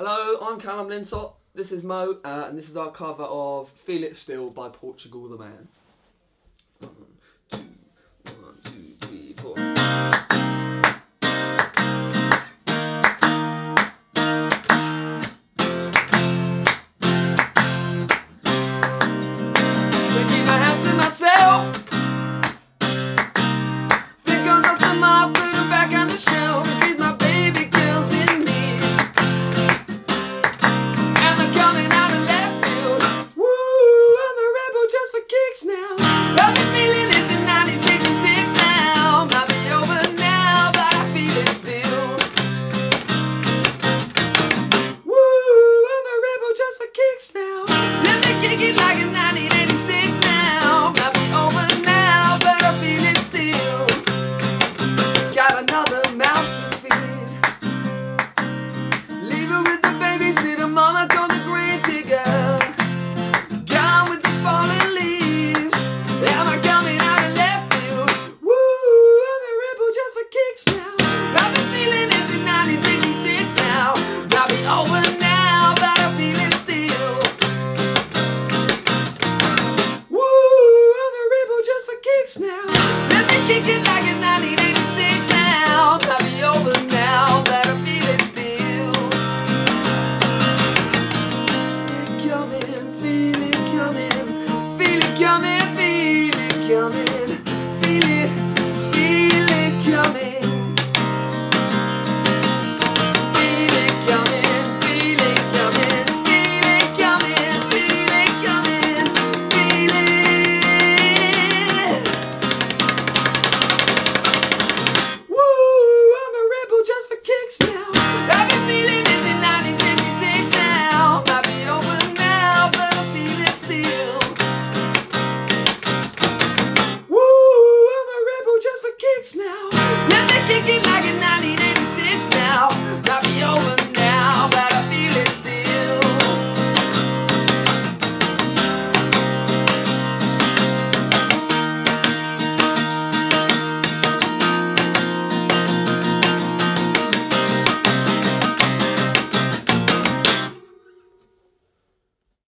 Hello, I'm Calum Lintott, this is Mo, uh, and this is our cover of Feel It Still by Portugal the Man. Myself. now. Let me kick it like a 90. Take it like